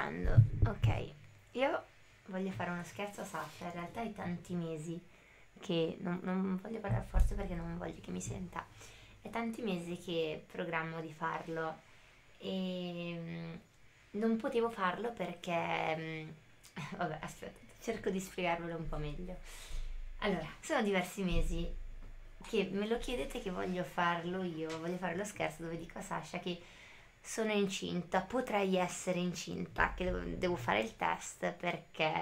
lavorando. Ok, io voglio fare uno scherzo a Sasha, in realtà è tanti mesi che non, non voglio parlare forse perché non voglio che mi senta. È tanti mesi che programmo di farlo e mm, non potevo farlo perché... mm, Vabbè, aspetta, cerco di spiegarvelo un po' meglio. Allora, sono diversi mesi che me lo chiedete che voglio farlo io, voglio fare lo scherzo dove dico a Sasha che sono incinta, potrei essere incinta, che devo, fare il test perché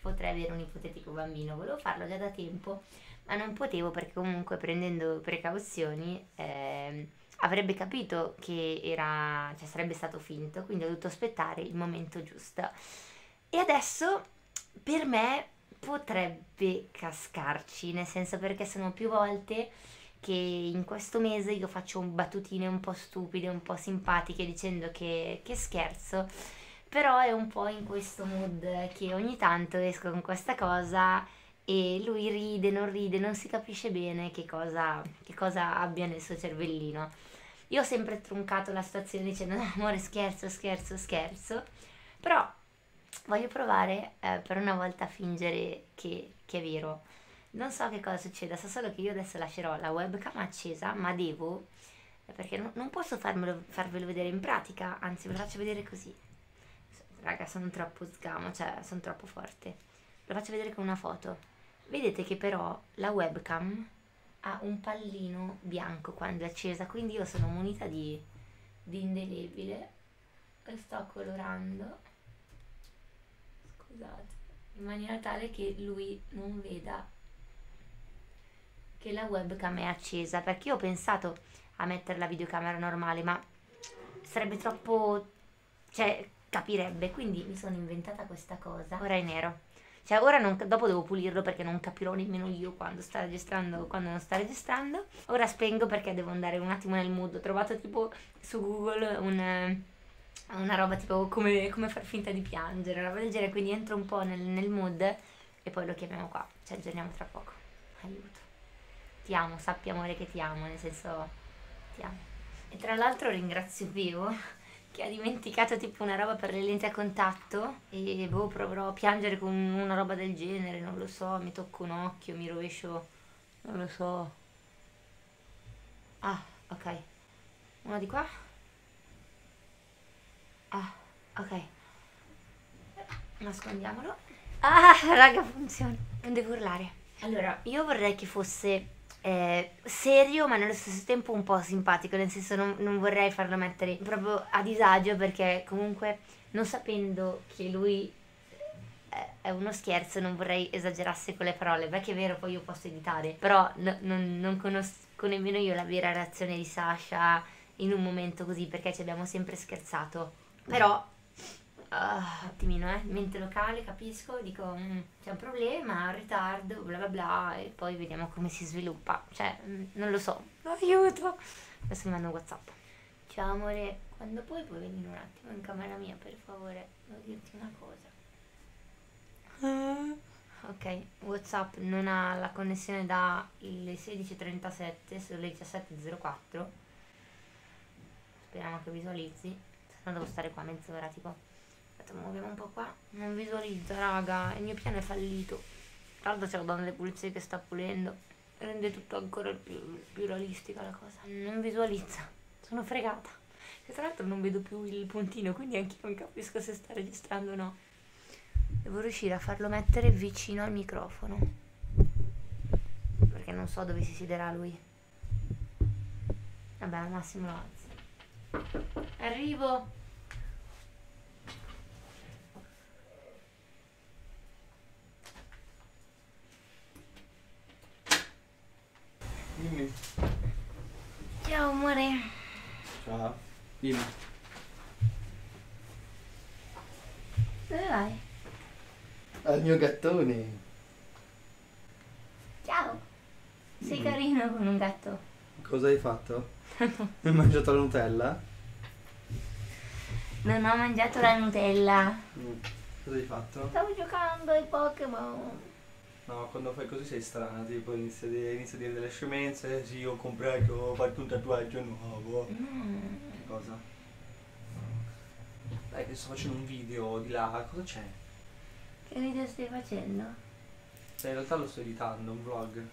potrei avere un ipotetico bambino. Volevo farlo già da tempo, ma non potevo perché comunque prendendo precauzioni ehm, avrebbe capito che era, cioè sarebbe stato finto, quindi ho dovuto aspettare il momento giusto. E adesso per me potrebbe cascarci, nel senso perché sono più volte che in questo mese io faccio battutine un po' stupide, un po' simpatiche dicendo che, che scherzo, però è un po' in questo mood che ogni tanto esco con questa cosa e lui ride, non ride, non si capisce bene che cosa, che cosa abbia nel suo cervellino. Io ho sempre truncato la situazione dicendo amore scherzo, scherzo, scherzo, però voglio provare eh, per una volta a fingere che, che è vero. Non so che cosa succeda, so solo che io adesso lascerò la webcam accesa, ma devo, perché non, non posso farmelo- farvelo vedere in pratica, anzi ve lo faccio vedere così. Raga, sono troppo sgamo, cioè sono troppo forte. Lo faccio vedere con una foto. Vedete che però la webcam ha un pallino bianco quando è accesa, quindi io sono munita di, di indelebile e sto colorando, scusate, in maniera tale che lui non veda che la webcam è accesa, perché io ho pensato a mettere la videocamera normale, ma sarebbe troppo, cioè capirebbe, quindi mi sono inventata questa cosa. Ora è nero. Cioè, ora non, dopo devo pulirlo perché non capirò nemmeno io quando sta registrando quando non sta registrando. Ora spengo perché devo andare un attimo nel mood. Ho trovato tipo su Google un, una roba tipo come, come far finta di piangere, una roba del genere. Quindi entro un po' nel, nel mood e poi lo chiamiamo qua. Ci aggiorniamo tra poco. Aiuto. Ti amo, sappi amore che ti amo, nel senso ti amo. E tra l'altro ringrazio Vivo che ha dimenticato tipo una roba per le lenti a contatto e boh, proverò a piangere con una roba del genere, non lo so, mi tocco un occhio, mi rovescio, non lo so. Ah, ok. Una di qua. Ah, ok. Nascondiamolo. Ah, raga, funziona. Non devo urlare. Allora, io vorrei che fosse eh, serio, ma nello stesso tempo un po' simpatico, nel senso non, non vorrei farlo mettere proprio a disagio perché comunque non sapendo che lui eh, è uno scherzo, non vorrei esagerasse con le parole, perché è vero, poi io posso editare, però no- non, non conosco nemmeno io la vera reazione di Sasha in un momento così, perché ci abbiamo sempre scherzato. Però, ah, attimino, eh, mente locale, capisco, dico, "Mm, c'è un problema, un ritardo, bla bla bla, e poi vediamo come si sviluppa. Cioè, mm, non lo so, aiuto! Adesso mi mando un whatsapp. Ciao amore, quando puoi puoi venire un attimo in camera mia, per favore, devo dirti una cosa. Ok, Whatsapp non ha la connessione dalle 16.37, sono le 17.04. Speriamo che visualizzi. Se no devo stare qua mezz'ora tipo. Aspetta, muoviamo un po' qua. Non visualizza, raga. Il mio piano è fallito. Tra l'altro c'è la donna delle pulizie che sta pulendo. Rende tutto ancora più, più realistica la cosa. Non visualizza. Sono fregata. E tra l'altro non vedo più il puntino, quindi anch'io non capisco se sta registrando o no. Devo riuscire a farlo mettere vicino al microfono. Perché non so dove si siederà lui. Vabbè, al massimo lo alzo. Arrivo. Dimmi. Ciao amore. Ciao. Dimmi. Dove vai? Al mio gattone. Ciao. Sei Mm. carino con un gatto. Cosa hai fatto? Hai mangiato la Nutella? Non ho mangiato la Nutella. Mm. Cosa hai fatto? Stavo giocando ai Pokémon. No, quando fai così sei strana, tipo inizi a dire, inizi a dire delle scemenze, sì, ho comprato, ho fatto un tatuaggio nuovo. Mm. Cosa? Dai che sto facendo un video di là, cosa c'è? Che video stai facendo? Cioè, in realtà lo sto editando, un vlog.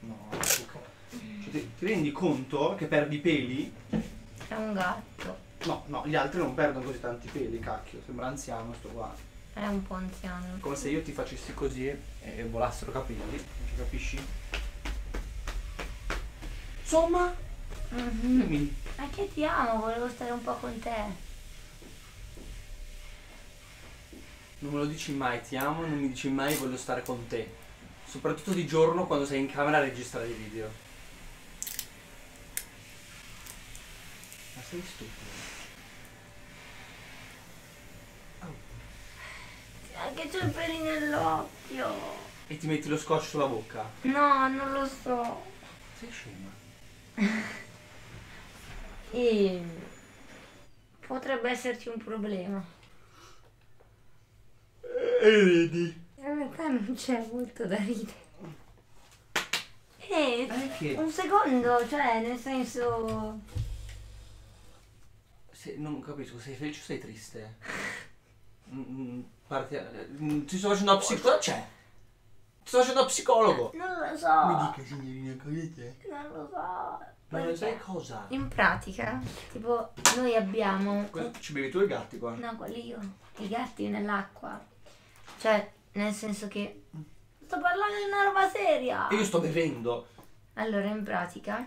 No, che co- cioè, ti, ti rendi conto che perdi peli? È un gatto. No, no, gli altri non perdono così tanti peli, cacchio, sembra anziano sto qua. È un po' anziano. Come se io ti facessi così e volassero capelli, ci capisci? Insomma, Mhm. mi- Ma che ti amo, volevo stare un po' con te. non me lo dici mai, ti amo, non mi dici mai voglio stare con te. Soprattutto di giorno quando sei in camera a registrare i video. Ma sei stupido. Anche c'ho i peli nell'occhio. E ti metti lo scotch sulla bocca. No, non lo so. Sei scema. E potrebbe esserci un problema. E ridi. In realtà non c'è molto da ridere. Eh, un secondo, cioè, nel senso... Se- non capisco, sei felice o sei triste? Mm, mm, parti- eh, ti sto facendo da psicologo. Cosa c'è? Ti sto facendo da psicologo. Non lo Mi so. dica signorina, cosa c'è? Non lo so. Non lo Perché sai cosa? In pratica, tipo, noi abbiamo... Ci bevi tu i gatti qua? No, quelli io. I gatti nell'acqua. Cioè, nel senso che... Sto parlando di una roba seria. E io sto bevendo. Allora, in pratica...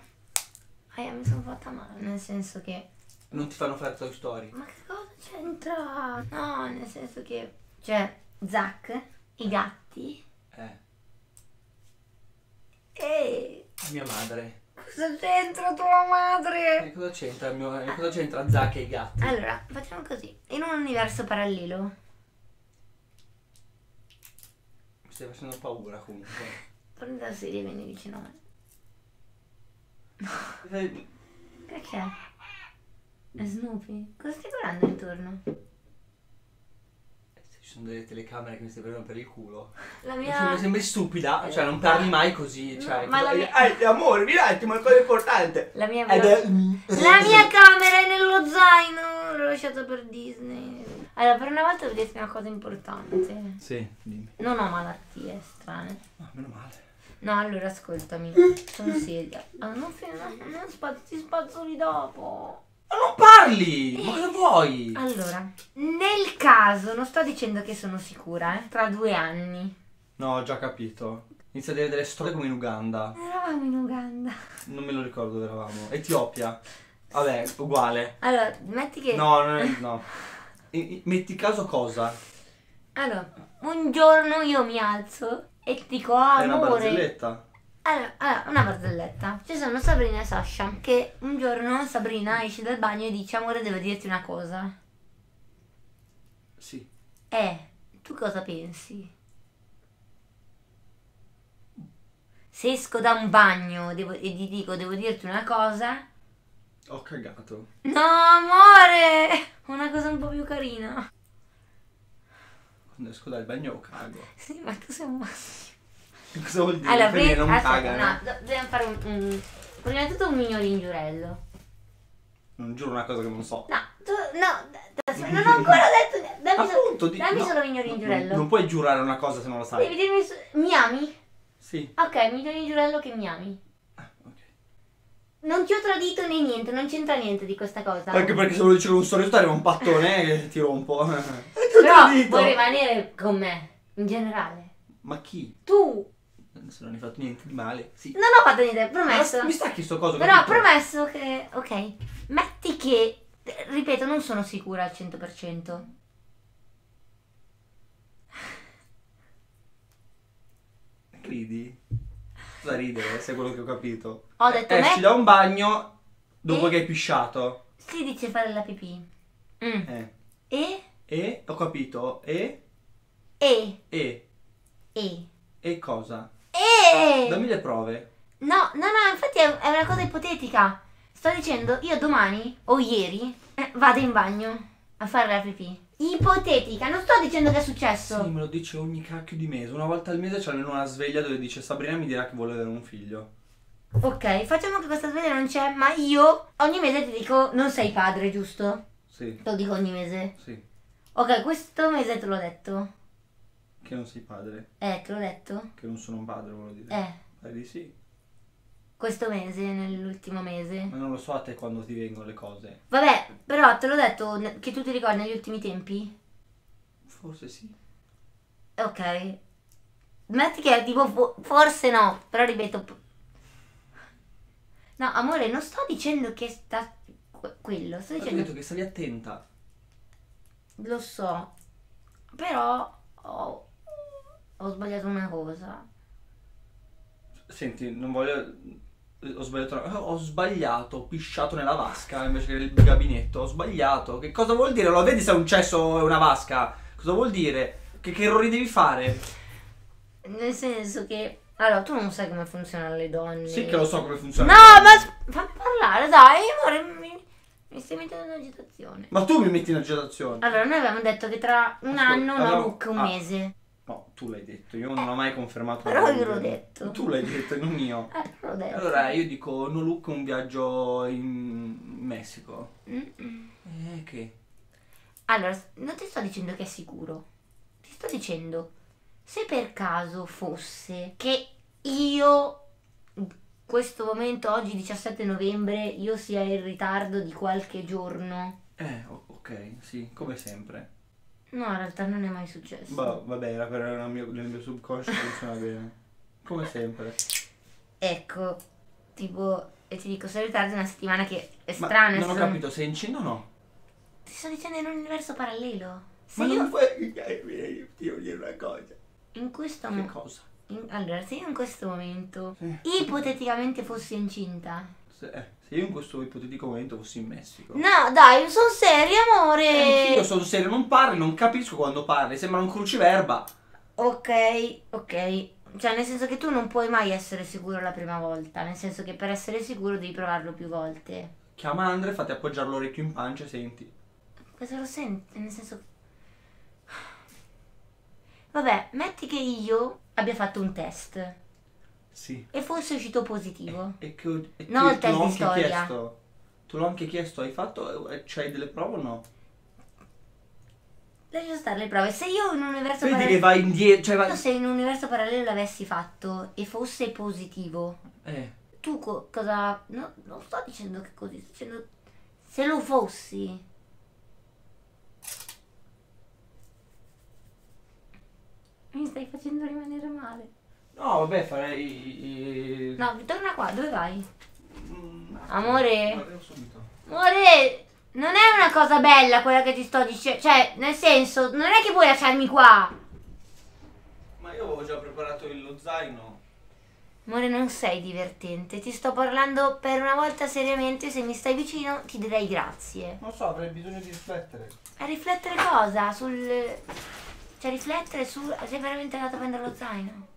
Ah, mi sono fatta male, nel senso che... Non ti fanno fare Toy Story. Ma che cosa c'entra? No, nel senso che... Cioè, Zack, i gatti... Eh, E... mia madre. Cosa c'entra tua madre? E cosa c'entra il mio. e cosa c'entra Zack e i gatti? Allora, facciamo così. In un universo parallelo... Mi stai facendo paura comunque. Prendi la serie e vieni vicino a me. Perché? È Snoopy? Cosa stai guardando intorno? Ci sono delle telecamere che mi stai prendendo per il culo. La Mi mia... sembri, sembri stupida, cioè non parli mai così. No, Cioè, ma la mia- Eh, amore, mi dai, ma è una cosa importante. La mia... Ed è... La mia camera è nello zaino! L'ho lasciata per Disney. Allora, per una volta devo dirti una cosa importante. Sì, dimmi. Non ho malattie strane. Ah, meno male. No, allora ascoltami. Sono seria. Ah, non, fi- non, non spazz- ti spazzoli dopo. Ma non parli! Ma cosa vuoi? Allora, nel caso, non sto dicendo che sono sicura, eh, tra due anni. No, ho già capito. Inizia a dire delle storie come in Uganda. Eravamo in Uganda. Non me lo ricordo dove eravamo. Etiopia. Vabbè, uguale. Allora, metti che... No, non è, no. I- metti caso cosa? Allora, un giorno io mi alzo e ti dico, "Ah, È una amore... barzelletta. Allora, allora, una barzelletta. Ci sono Sabrina e Sasha che un giorno Sabrina esce dal bagno e dice, amore, devo dirti una cosa. Sì. Eh, tu cosa pensi? Se esco da un bagno devo- e ti dico, devo dirti una cosa... Ho cagato. No, amore! Una cosa un po' più carina. Quando esco dal bagno cago. Sì, ma tu sei un maschio. Cosa vuol dire? Allora, prima, non aspetta, cagano? no, do- dobbiamo fare un, un- Prima di tutto un mignolo giurello. Non giuro una cosa che non so. No, tu, no, non ho ancora detto niente. Dammi, so- Appunto, di- dammi no. solo mignolo giurello. Non, non puoi giurare una cosa se non lo sai. Devi dirmi, su- mi ami? Sì. Ok, mignolo giurello che mi ami. Ah. Non ti ho tradito né niente, non c'entra niente di questa cosa. Anche perché se volevo dire un storia arriva un pattone che ti rompo. Però tradito. vuoi rimanere con me, in generale. Ma chi? Tu Adesso non hai fatto niente di male. Sì. non ho fatto niente, promesso. Ma mi stacchi sto coso? Però capito? promesso che, ok, metti che, ripeto, non sono sicura al 100%. Ridi? Cosa ridere, se è quello che ho capito. Ho detto Esci me- da un bagno dopo E- che hai pisciato. Si dice fare la pipì. Mm. Eh. E, E? Ho capito. E? e, E? e, E cosa? E. Dammi le prove. No, no, no, infatti è, è una cosa ipotetica. Sto dicendo, io domani o ieri eh, vado in bagno a fare la pipì. Ipotetica, non sto dicendo che è successo. Sì, me lo dice ogni cacchio di mese. Una volta al mese c'è almeno una sveglia dove dice Sabrina mi dirà che vuole avere un figlio. Ok, facciamo che questa sveglia non c'è, ma io ogni mese ti dico non sei padre, giusto? Sì, Te lo dico ogni mese. sì. Ok, questo mese te l'ho detto. Che non sei padre. Eh, te l'ho detto? Che non sono un padre, volevo dire. Eh, Dai di sì. questo mese, nell'ultimo mese. Ma non lo so a te quando ti vengono le cose. Vabbè, però te l'ho detto che tu ti ricordi negli ultimi tempi? Forse sì. Ok. Metti che tipo fo- forse no, però ripeto. No, amore, non sto dicendo che sta que- quello, sto ti ho dicendo detto che stavi attenta. lo so. Però ho, ho sbagliato una cosa. Senti, non voglio. Ho sbagliato. Ho sbagliato, ho pisciato nella vasca invece che nel gabinetto. Ho sbagliato. Che cosa vuol dire? Lo vedi se è un cesso o è una vasca? Cosa vuol dire? Che, che errori devi fare? Nel senso che allora tu non sai come funzionano le donne. Sì che lo so come funziona. No, ma fammi parlare, dai, amore, mi, mi stai mettendo in agitazione. Ma tu mi metti in agitazione. Allora, noi avevamo detto che tra un Ascolta, anno una avevamo- look un ah. mese. No, tu l'hai detto, io non ho mai confermato. Però io l'ho detto. Tu l'hai detto, non io. Eh, detto. Allora io dico no look un viaggio in Messico. Mm-mm. Eh che? Allora, non ti sto dicendo che è sicuro. Ti sto dicendo, se per caso fosse che io, questo momento, oggi 17 novembre, io sia in ritardo di qualche giorno. Eh, ok, sì, come sempre. No, in realtà non è mai successo. Boh, vabbè, era per nel mio, nel mio subconscio funziona bene. Come sempre. Ecco, tipo, e ti dico, sei in ritardo una settimana che è Ma strana. non ho sono- capito, sei incinta o no? Ti sto dicendo in un universo parallelo. Se Ma io non puoi io devo dire una cosa. in questo Che cosa? allora, se io in questo momento Sì. ipoteticamente fossi incinta... Se, eh, se io in questo ipotetico momento fossi in Messico. No, dai, sono seria, amore. Eh, Io sono serio, non parli, non capisco quando parli, sembra un cruciverba. Ok, ok. Cioè, nel senso che tu non puoi mai essere sicuro la prima volta. Nel senso che per essere sicuro devi provarlo più volte. Chiama Andre, fate appoggiare l'orecchio in pancia e senti. Cosa lo senti? Nel senso. Vabbè, metti che io abbia fatto un test Sì. e fosse uscito positivo. E che, e No, che il test di storia. chiesto. Tu l'ho anche chiesto, hai fatto, eh, c'hai delle prove o no? Lascia stare le prove. Se io in un universo Vedi parallelo. che vai indietro, cioè vai... Se in un universo parallelo l'avessi fatto e fosse positivo, Eh, tu co- cosa. No, non sto dicendo che così, sto dicendo. Se lo fossi. Mi stai facendo rimanere male. No vabbè farei... No, torna qua, dove vai? Mm, Amore? Arrivo subito. Amore, non è una cosa bella quella che ti sto dicendo. Cioè, nel senso, non è che puoi lasciarmi qua. Ma io avevo già preparato lo zaino. Amore, non sei divertente. Ti sto parlando per una volta seriamente. Se mi stai vicino, ti direi grazie. Non so, avrei bisogno di riflettere. A riflettere cosa? Sul. Cioè, riflettere su. Sei veramente andato a prendere lo zaino?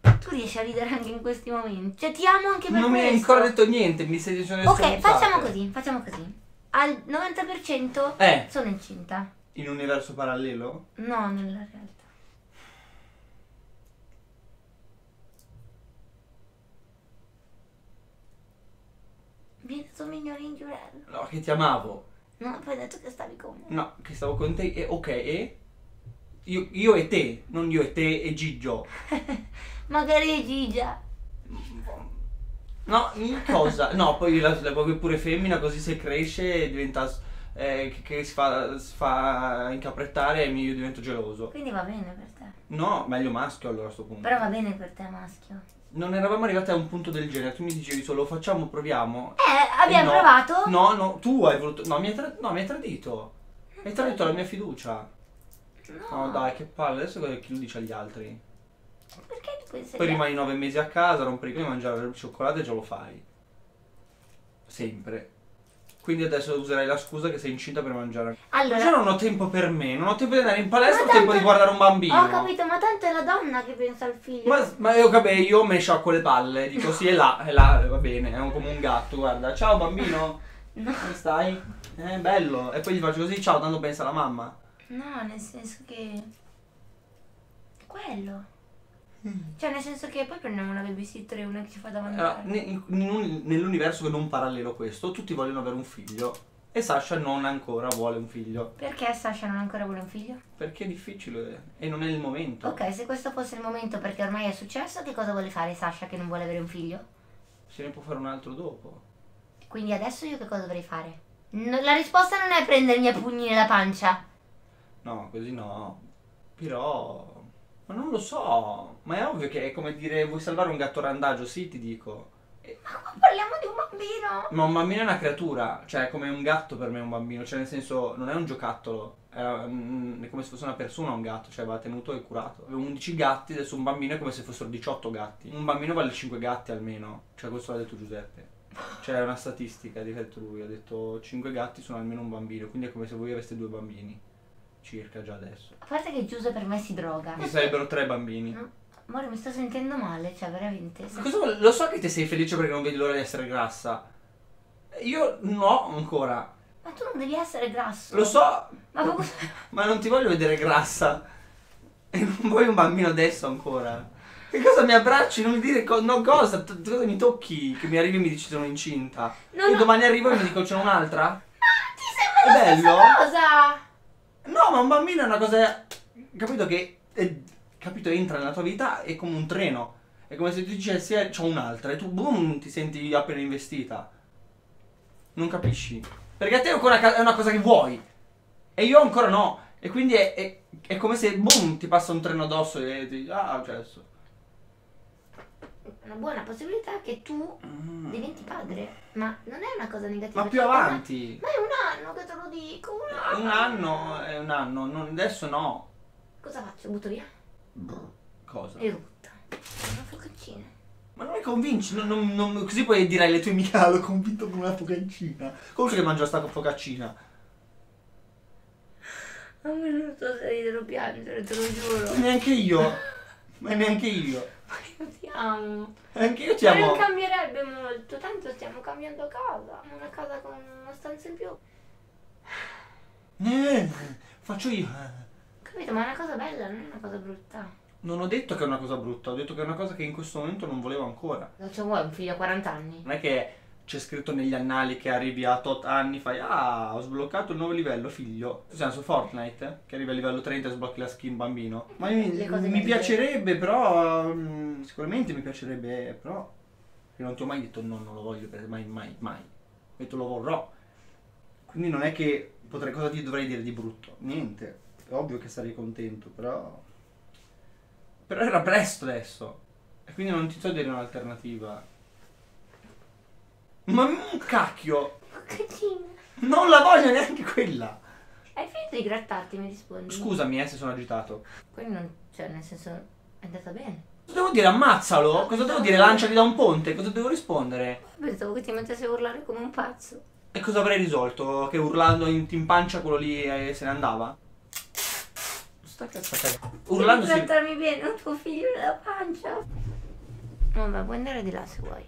Tu riesci a ridere anche in questi momenti. Cioè, ti amo anche per Non mi hai questo. ancora detto niente, mi stai dicendo Ok, facciamo così, facciamo così. Al 90% Eh, sono incinta. in un universo parallelo? No, nella realtà. Vieni su mignolin giurello. No, che ti amavo. No, poi hai detto che stavi con me. No, che stavo con te e ok, e? Io, io e te, non io e te e Gigio. Magari Gigia. No, in cosa? No, poi la, la vuoi pure femmina così se cresce diventa... eh, che, che si, fa, si fa incaprettare e io divento geloso. Quindi va bene per te. No, meglio maschio allora a sto punto. Però va bene per te, maschio. Non eravamo arrivati a un punto del genere, tu mi dicevi solo facciamo, proviamo. Eh, abbiamo No. provato? No, no, tu hai voluto... No, mi hai, tra- no, mi hai tradito. Hai tradito la mia fiducia. No. No, dai, che palle, adesso chi lo dice agli altri? Perché pensi Poi rimani nove mesi a casa, rompere i coglioni, mangiare il cioccolato e già lo fai. Sempre. Quindi adesso userai la scusa che sei incinta per mangiare. Ma Allora, io non ho tempo per me, non ho tempo di andare in palestra, ho tempo di guardare un bambino. ho capito, ma tanto è la donna che pensa al figlio. Ma, ma io capito, io mi sciacquo le palle, dico sì, è là, è là, va bene, è un- come un gatto, guarda. Ciao bambino, No, come stai? Eh, bello. E poi gli faccio così, ciao, tanto pensa la mamma. No, nel senso che... Quello. Cioè, nel senso che poi prendiamo una babysitter e una che ci fa da Allora, ne- nell'universo che non parallelo questo, tutti vogliono avere un figlio. E Sasha non ancora vuole un figlio. Perché Sasha non ancora vuole un figlio? Perché è difficile e non è il momento. Ok, se questo fosse il momento perché ormai è successo, che cosa vuole fare Sasha che non vuole avere un figlio? Se ne può fare un altro dopo. Quindi adesso io che cosa dovrei fare? No, la risposta non è prendermi a pugni nella pancia. No, così no. Però. Ma non lo so. Ma è ovvio che è come dire vuoi salvare un gatto randagio, sì, ti dico. E- Ma qua parliamo di un bambino. Ma un bambino è una creatura, cioè è come un gatto per me è un bambino, cioè nel senso non è un giocattolo, è, è come se fosse una persona un gatto, cioè va tenuto e curato. Avevo 11 gatti, adesso un bambino è come se fossero 18 gatti. Un bambino vale 5 gatti almeno, cioè questo l'ha detto Giuseppe. Cioè è una statistica, ha detto lui, ha detto 5 gatti sono almeno un bambino, quindi è come se voi aveste due bambini, circa già adesso. A parte che Giuse per me si droga. Mi sarebbero tre bambini. No, Amore, mi sto sentendo male, cioè veramente. Ma cosa Lo so che ti sei felice perché non vedi l'ora di essere grassa. Io no ancora. Ma tu non devi essere grasso. Lo so, Ma proprio... Ma non ti voglio vedere grassa. E non vuoi un bambino adesso ancora. Che cosa mi abbracci? Non mi dire co- no, cosa? Cosa mi tocchi? Che mi arrivi e mi dici sono incinta. No, e no. domani arrivo e mi dico c'è un'altra? Ti sembra È la bello? cosa. No, ma un bambino è una cosa. Capito che. è- capito, entra nella tua vita è come un treno. È come se tu dicessi eh, c'ho un'altra e tu boom ti senti appena investita. Non capisci? Perché a te è ca- è una cosa che vuoi. E io ancora no. E quindi è, è- è come se boom ti passa un treno addosso e ti ah cesso. Una buona possibilità che tu diventi padre. Ma non è una cosa negativa. Ma più avanti. Ma è un anno che te lo dico. Un anno. Un anno è un anno, non- adesso no. Cosa faccio? Butto via? Cosa? E rutta. Una focaccina. Ma non mi convinci, non- non- non- così puoi dire alle tue amiche "Ah, l'ho convinto con una focaccina. Come che mangio sta focaccina? Non so se ridere o piangere, te lo giuro. Neanche io. Ma neanche io. Ma io ti amo. Anche io ti Ma amo. non cambierebbe molto, tanto stiamo cambiando casa. Una casa con una stanza in più. Eh, faccio io. Capito? Ma è una cosa bella, non è una cosa brutta. Non ho detto che è una cosa brutta, ho detto che è una cosa che in questo momento non volevo ancora. Non c'è vuoi un figlio a 40 anni? Non è che c'è scritto negli annali che arrivi a tot anni, fai ah, ho sbloccato il nuovo livello, figlio. Tu sei su Fortnite, eh? che arrivi a livello 30 e sblocchi la skin bambino. Ma mi, mi piacerebbe, però mm, sicuramente mi piacerebbe, però io non ti ho mai detto no, non lo voglio, per- mai, mai, mai. Ho detto lo vorrò. Quindi non è che potrei, cosa ti dovrei dire di brutto? Niente. È ovvio che sarei contento, però... Però era presto adesso. E quindi non ti so dire un'alternativa. Ma un cacchio! Non la voglio neanche quella! Hai finito di grattarti, mi rispondi? Scusami eh se sono agitato. Quindi non, cioè, nel senso, è andata bene. Cosa devo dire? Ammazzalo? Cosa devo dire? Lanciati da un ponte? Cosa devo rispondere? Pensavo che ti mettessi a urlare come un pazzo. E cosa avrei risolto? Che urlando in, in pancia quello lì eh, se ne andava? Sta cazzo a cagare. Urlando Devi si... trattarmi bene, un tuo figlio nella pancia. Vabbè, puoi andare di là se vuoi.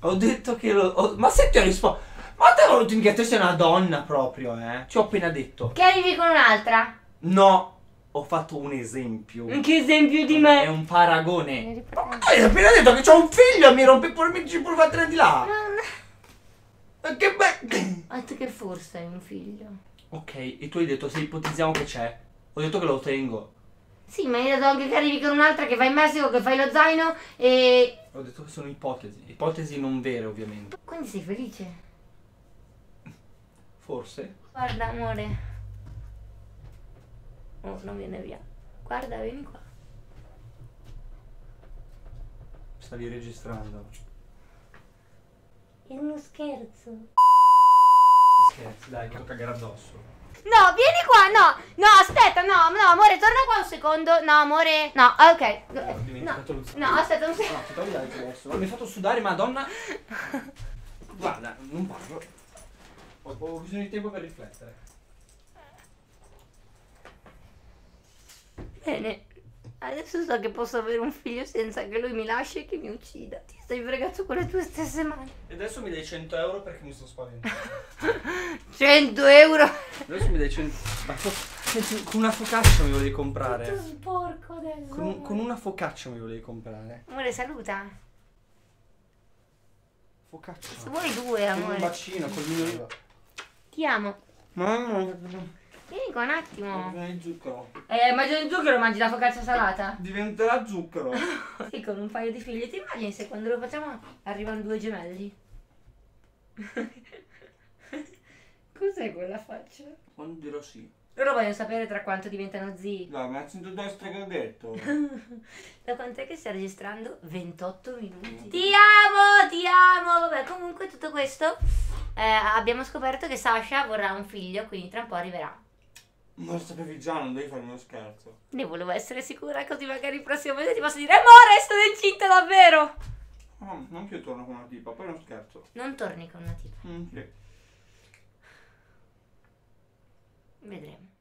Ho detto che lo... ho- Ma se ti ho risposto... Ma te voluto che te sei una donna proprio, eh? Ci ho appena detto. Che arrivi con un'altra? No, ho fatto un esempio. Che esempio di È me? un Mi paragone. Ma tu hai appena detto che c'ho un figlio e mi rompi pure mi dici pure fatene di là. Ma Che be... Ho detto che forse hai un figlio. Ok, e tu hai detto se ipotizziamo che c'è. Ho detto che lo tengo. Sì, ma hai detto anche che arrivi con un'altra che vai in Messico, che fai lo zaino e... Ho detto che sono ipotesi. Ipotesi non vere, ovviamente. Quindi sei felice? Forse. Guarda, amore. Oh, non viene via. Guarda, vieni qua. Stavi registrando. È uno scherzo. Scherzi, dai, mi tocca cagare addosso. No, vieni qua, no, no, aspetta, no, no, amore, torna qua un secondo. No, amore, no, ah, ok. ho No, dimenticato lo no, aspetta un No, secondo. ti togli dal adesso. Mi hai fatto sudare, madonna. Guarda, non parlo. Ho, ho bisogno di tempo per riflettere. Bene, adesso so che posso avere un figlio senza che lui mi lasci e che mi uccida. Ti stai fregato con le tue stesse mani. E adesso mi dai 100 euro perché mi sto spaventando. 100 euro. Adesso mi dai 100... Ma fo- senti, con una focaccia mi volevi Tutto comprare. sporco Amore, Con, con una focaccia mi volevi comprare. Amore, saluta. Focaccia. Se vuoi due, Con un amore. bacino, col mio oliva. Ti amo. Mamma, Vieni qua un attimo. di zucchero. Eh, mangi zucchero, mangi la focaccia salata? Diventerà zucchero. Sì, con un paio di figli. Ti immagini se quando lo facciamo arrivano due gemelli? Cos'è quella faccia? Quando dirò sì. Loro vogliono sapere tra quanto diventano zii. Dai, ma sento destra che ho detto. Da quant'è che stai registrando? 28 minuti. Ti amo, ti amo. Vabbè, comunque tutto questo eh, abbiamo scoperto che Sasha vorrà un figlio, quindi tra un po' arriverà. Ma lo sapevi già, non devi farmi uno scherzo. Ne volevo essere sicura, così magari il prossimo mese ti posso dire Amore, sono incinta davvero! Ah, non che io torno con una tipa, poi è uno scherzo. Non torni con una tipa. Mm, sì. Vedremo.